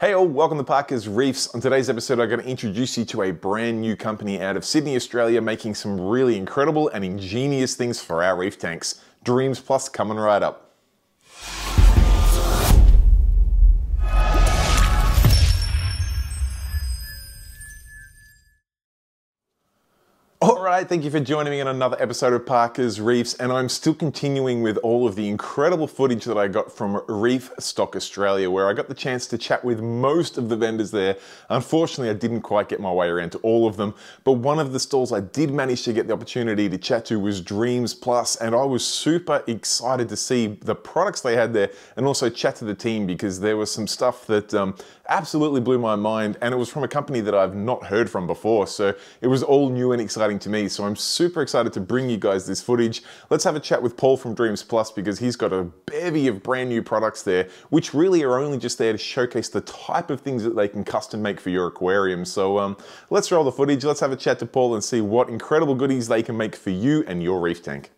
Hey all, welcome to Parker's Reefs. On today's episode, I'm going to introduce you to a brand new company out of Sydney, Australia, making some really incredible and ingenious things for our reef tanks. Dreamz Plus coming right up. Thank you for joining me on another episode of Parker's Reefs, and I'm still continuing with all of the incredible footage that I got from ReefStock Australia, where I got the chance to chat with most of the vendors there. Unfortunately, I didn't quite get my way around to all of them, but one of the stalls I did manage to get the opportunity to chat to was Dreamz Plus, and I was super excited to see the products they had there and also chat to the team because there was some stuff that um, absolutely blew my mind, and it was from a company that I've not heard from before, so it was all new and exciting to me. So I'm super excited to bring you guys this footage. Let's have a chat with Paul from Dreamz Plus because he's got a bevy of brand new products there, which really are only just there to showcase the type of things that they can custom make for your aquarium. So um, let's roll the footage. Let's have a chat to Paul and see what incredible goodies they can make for you and your reef tank.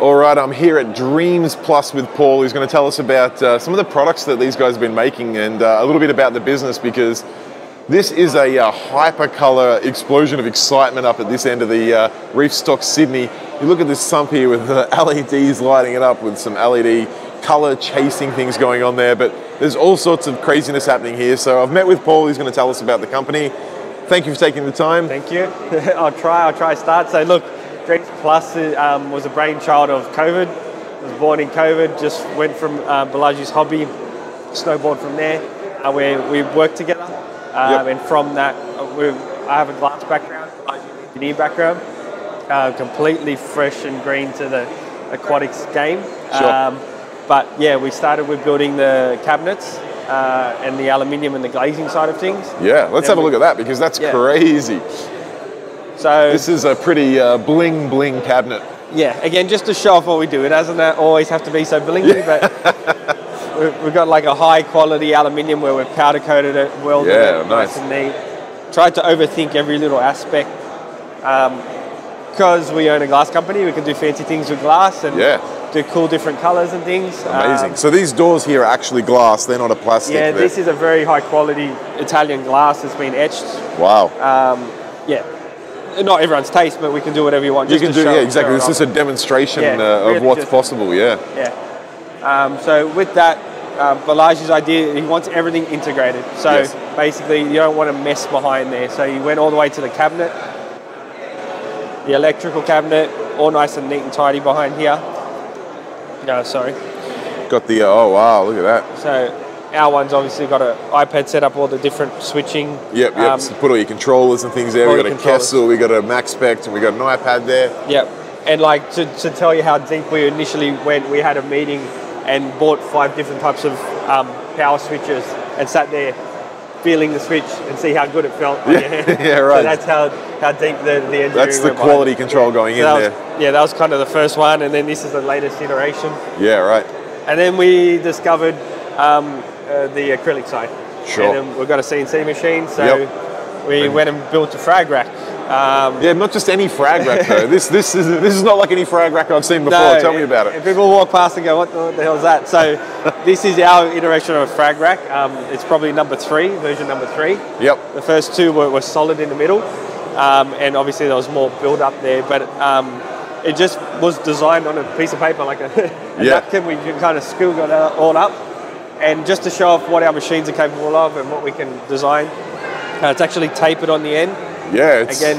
All right, I'm here at Dreamz Plus with Paul, who's going to tell us about uh, some of the products that these guys have been making and uh, a little bit about the business because this is a uh, hypercolor explosion of excitement up at this end of the uh, ReefStock Sydney. You look at this sump here with the LEDs lighting it up with some LED color chasing things going on there, but there's all sorts of craziness happening here. So I've met with Paul, he's going to tell us about the company. Thank you for taking the time. Thank you. I'll try. I'll try start. So look, Dreamz Plus um, was a brainchild of COVID. I was born in COVID. Just went from uh, Balaji's hobby, snowboard from there, uh, where we worked together. Um, Yep. And from that, uh, we, I have a glass background, engineer background, uh, completely fresh and green to the aquatics game. Sure. but yeah, we started with building the cabinets uh, and the aluminium and the glazing side of things. Yeah, let's have a look at that because that's Yeah. crazy. So This is a pretty uh, bling bling cabinet. Yeah, again, just to show off what we do. It doesn't always have to be so blingy, but we- we've got like a high quality aluminium where we've powder coated it, welded Yeah, it, nice. and neat. Tried to overthink every little aspect. Because we own a glass company, we can do fancy things with glass and Yeah. do cool different colors and things. Amazing. Um, so these doors here are actually glass, they're not a plastic. yeah, They're- this is a very high quality Italian glass that's been etched. Wow. Yeah, not everyone's taste, but we can do whatever you want. you can to do, yeah, exactly. This is a demonstration Yeah, uh, of what's just- possible, yeah. Yeah. Um, so with that, Balaji's idea, he wants everything integrated. So Yes. basically, you don't want to mess behind there. So he went all the way to the cabinet, the electrical cabinet, all nice and neat and tidy behind here. No, sorry. Got the, uh, oh wow, look at that. So our one's obviously got an iPad set up, all the different switching. Yep, yep. Um, so put all your controllers and things there. We've got a. Kessil, we got a Maxspect, and we got an iPad there. Yep. And like to, to tell you how deep we initially went, we had a meeting and bought five different types of um, power switches and sat there feeling the switch and see how good it felt. hand. yeah, right. So that's how, how deep the, the engineering That's the behind quality it. control going So in that there. was, yeah, that was kind of the first one, and then this is the latest iteration. Yeah, right. And then we discovered um, uh, the acrylic side. Sure. And then we've got a CNC machine, so Yep. we went and built a frag rack. Um, Yeah, not just any frag rack though. this this is this is not like any frag rack I've seen before. Tell me about it. people walk past and go, "What the, what the hell is that?" So, this is our iteration of a frag rack. Um, it's probably number three, version number three. Yep. The first two were, were solid in the middle, um, and obviously there was more build up there. But um, it just was designed on a piece of paper, like a, a Yeah. napkin. We can kind of scoop it all up, and just to show off what our machines are capable of and what we can design. Uh, it's actually tapered on the end. Yeah, it's, Again,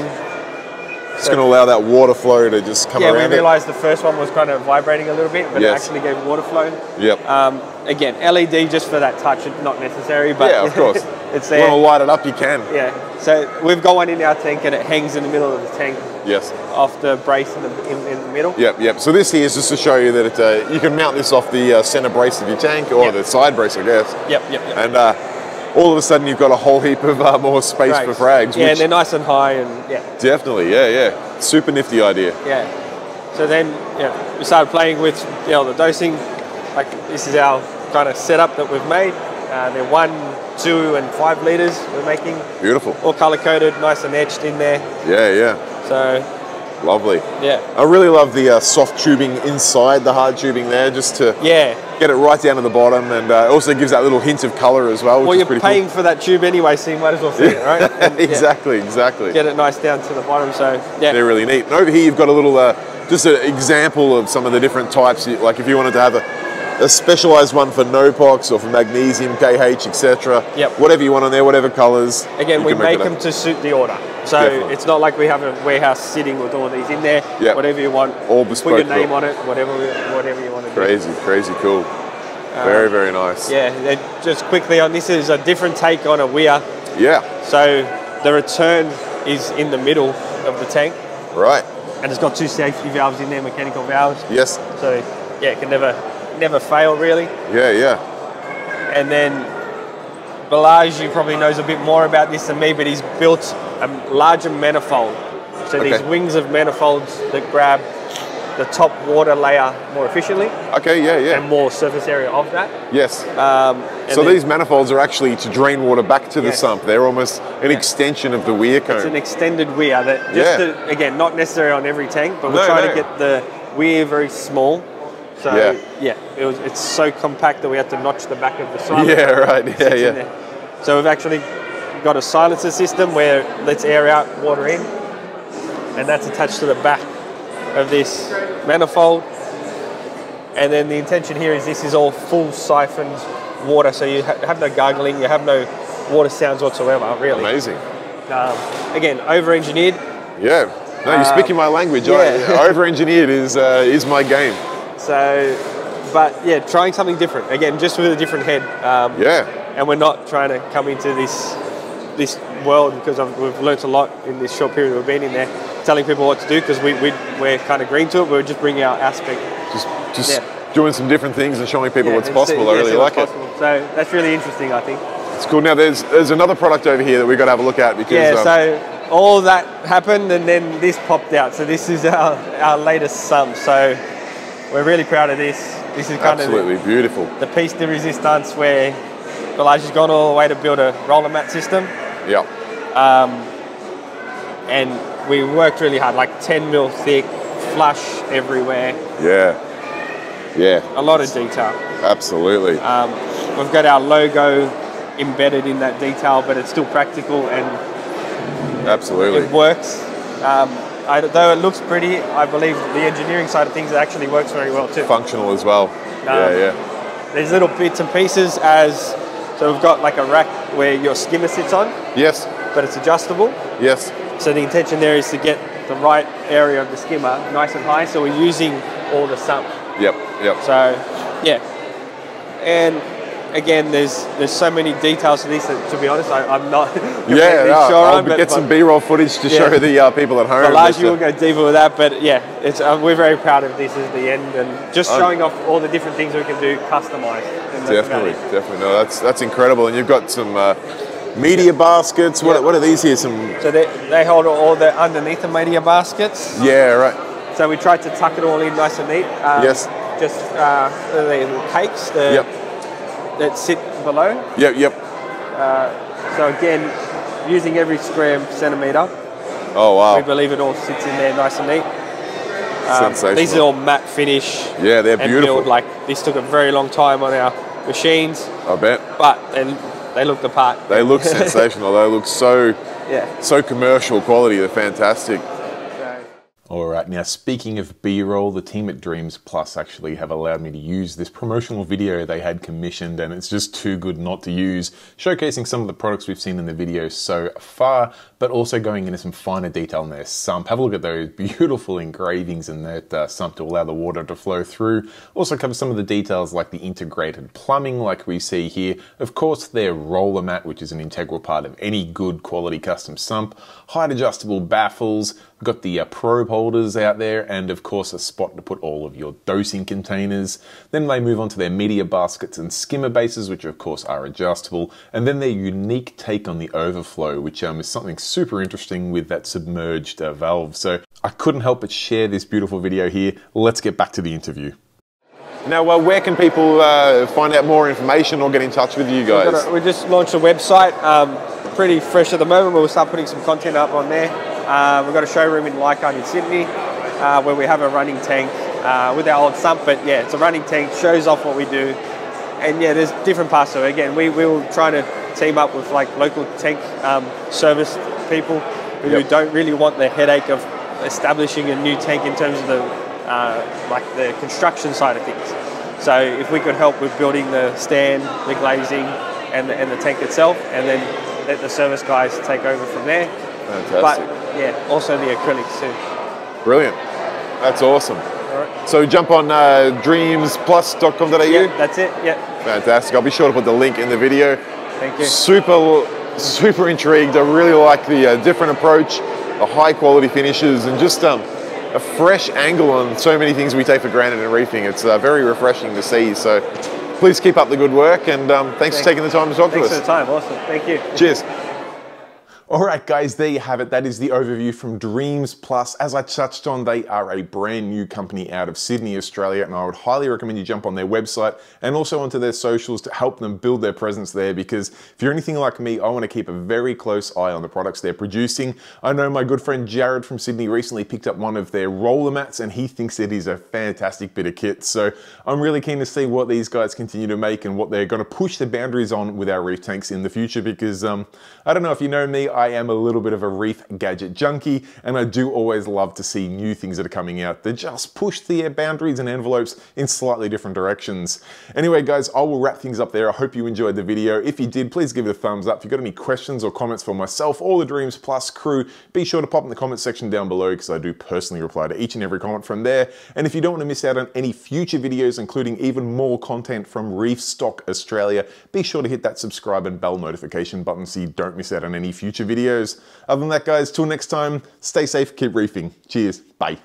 it's going to allow that water flow to just come yeah, we around it. realised the first one was kind of vibrating a little bit, but Yes. it actually gave water flow. Yep. Um, again, LED just for that touch, not necessary, but yeah, of course. it's there. You want to light it up, you can. Yeah. So we've got one in our tank, and it hangs in the middle of the tank, Yes. off the brace in the in, in the middle. Yep, yep. So this here is just to show you that it, uh, you can mount this off the uh, center brace of your tank or Yep. the side brace, I guess. Yep, yep, yep. And uh, all of a sudden, you've got a whole heap of uh, more space for frags. Yeah, and they're nice and high, and yeah, definitely, yeah, yeah. Super nifty idea. yeah. So then, yeah, we started playing with you know the dosing. Like this is our kind of setup that we've made. Uh, they're one, two, and five liters. We're making Beautiful. all color coded, nice and etched in there. Yeah, yeah. So Lovely. yeah, I really love the uh, soft tubing inside the hard tubing there, just to yeah. get it right down to the bottom, and uh, also gives that little hint of color as well. Which Well, you're pretty paying for that tube anyway, so you might as well see it, right? cool. And, yeah, exactly, exactly. get it nice down to the bottom. So yeah, They're really neat. And over here, you've got a little, uh, just an example of some of the different types. Like if you wanted to have a, a specialized one for NOPOX or for magnesium, KH, etc. Yep. Whatever you want on there, whatever colors. Again, we can make them to suit the order. So Definitely. it's not like we have a warehouse sitting with all these in there. Yep. Whatever you want, All bespoke. put your name on it, whatever whatever you want to do. Crazy, crazy cool. very, um, very nice. Yeah, just quickly on this is a different take on a weir. Yeah. So the return is in the middle of the tank, Right. and it's got two safety valves in there, mechanical valves. Yes. So yeah, it can never never fail really. Yeah. Yeah. And then Balaj, you probably knows a bit more about this than me, but he's built a larger manifold. So these wings of manifolds that grab the top water layer more efficiently Okay. Yeah. Yeah. and more surface area of that. yes. Um, so then these manifolds are actually to drain water back to the Yes. sump. They're almost an extension of the weir it's an extended weir that just Yeah. to, again not necessary on every tank, but we're No, trying no. to get the weir very small. So Yeah. yeah, it was, it's so compact that we had to notch the back of the side. Yeah. Right. Yeah. Yeah. So we've actually got a silencer system where it lets air out, water in, and that's attached to the back of this manifold. And then the intention here is this is all full siphoned water, so you ha- have no gargling, you have no water sounds whatsoever, really. Amazing. Um, again, over engineered. Yeah. No, you're speaking my language. Um, yeah. I, over-engineered is uh, is my game. So, but yeah, trying something different. Again, just with a different head. Um, Yeah. and we're not trying to come into this this world because I've, we've learnt a lot in this short period we've been in there, telling people what to do because we, we we're kind of green to it. We're just bringing our aspect. Just just Yeah. doing some different things and showing people Yeah, what's possible. I really like it. possible. So that's really interesting, I think. It's cool. Now there's there's another product over here that we've got to have a look at because Yeah. um, So all that happened, and then this popped out. So this is our our latest sump. So we're really proud of this. This is kind absolutely beautiful. of the, the piece de resistance where Elijah's gone all the way to build a roller mat system. Yeah. and we worked really hard, like 10 mil thick, flush everywhere, Yeah. Yeah. a lot of detail. Absolutely. Um, we've got our logo embedded in that detail, but it's still practical and absolutely. it works. Um, I, though it looks pretty, I believe the engineering side of things actually works very well too. Functional as well. Um, yeah. Yeah. There's little bits and pieces as so we've got like a rack where your skimmer sits on, Yes. but it's adjustable. Yes. So the intention there is to get the right area of the skimmer nice and high, so we're using all the sump. Yep. Yep. So, yeah. And again, there's there's so many details to this that, to be honest, I, I'm not Yeah. no, sure I'll on. But, get some but B-roll footage to Yeah. show the uh, people at home. largely but, uh, we'll go deeper with that. But yeah, it's uh, we're very proud of this as the end and just Oh. showing off all the different things we can do customized. And that's about Definitely, definitely. No, that's that's incredible. And you've got some uh, media baskets. What, Yeah. what are these here? Some So they, they hold all the underneath the media baskets. yeah, right. So we tried to tuck it all in nice and neat. Um, Yes. Just uh, the cakes the, Yep. That sit below. Yep. Yep. So again, using every square centimetre, Oh wow. we believe it all sits in there nice and neat. Um, Sensational. these are all matte finish. Yeah, they're beautiful. build. Like this took a very long time on our machines, I bet but they, they look the part. they look sensational. They look so yeah. so commercial quality. They're fantastic. All right, now speaking of B roll, the team at Dreamz Plus actually have allowed me to use this promotional video they had commissioned, and it's just too good not to use, showcasing some of the products we've seen in the video so far, but also going into some finer detail in their sump. Have a look at those beautiful engravings in that uh, sump to allow the water to flow through. Also cover some of the details like the integrated plumbing, like we see here. Of course, their roller mat, which is an integral part of any good quality custom sump. Height adjustable baffles. We've got the uh, probe holders out there, and of course, a spot to put all of your dosing containers. Then they move on to their media baskets and skimmer bases, which of course are adjustable, and then their unique take on the overflow, which um, is something super interesting with that submerged uh, valve. So I couldn't help but share this beautiful video here. Let's get back to the interview. Now, well, where can people uh, find out more information or get in touch with you guys? a- we just launched a website, um, pretty fresh at the moment. We'll start putting some content up on there. Uh, we've got a showroom in Leichhardt in Sydney, uh, where we have a running tank uh, with our old sump, but yeah, it's a running tank, shows off what we do. And yeah, there's different parts. So again, we, we will try to team up with like local tank um, service people who Yep. don't really want the headache of establishing a new tank in terms of the uh, like the construction side of things. So if we could help with building the stand, the glazing, and the, and the tank itself, and then let the service guys take over from there. Fantastic. But yeah, also the acrylics too. Brilliant. That's awesome. So jump on uh, dreamzplus.com.au. Yeah, that's it. Yeah, Fantastic. I'll be sure to put the link in the video. thank you. Super, super intrigued. I really like the uh, different approach, the high quality finishes, and just um, a fresh angle on so many things we take for granted in reefing. It's uh, very refreshing to see. So please keep up the good work, and um, thanks for taking the time to talk Thanks to for us. the time. Awesome. Thank you. Cheers. All right, guys, there you have it. That is the overview from Dreamz Plus. As I touched on, they are a brand new company out of Sydney, Australia, and I would highly recommend you jump on their website and also onto their socials to help them build their presence there. Because if you're anything like me, I want to keep a very close eye on the products they're producing. I know my good friend Jared from Sydney recently picked up one of their roller mats, and he thinks it is a fantastic bit of kit. So I'm really keen to see what these guys continue to make and what they're going to push the boundaries on with our reef tanks in the future. Because um, I don't know if you know me, I am a little bit of a reef gadget junkie, and I do always love to see new things that are coming out that just push the boundaries and envelopes in slightly different directions. Anyway, guys, I will wrap things up there. I hope you enjoyed the video. If you did, please give it a thumbs up. If you've got any questions or comments for myself or the Dreamz Plus crew, be sure to pop in the comment section down below because I do personally reply to each and every comment from there. And if you don't want to miss out on any future videos, including even more content from ReefStock Australia, be sure to hit that subscribe and bell notification button so you don't miss out on any future videos. Other than that, guys, till next time, stay safe, keep reefing. Cheers. Bye.